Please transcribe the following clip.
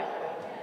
はい。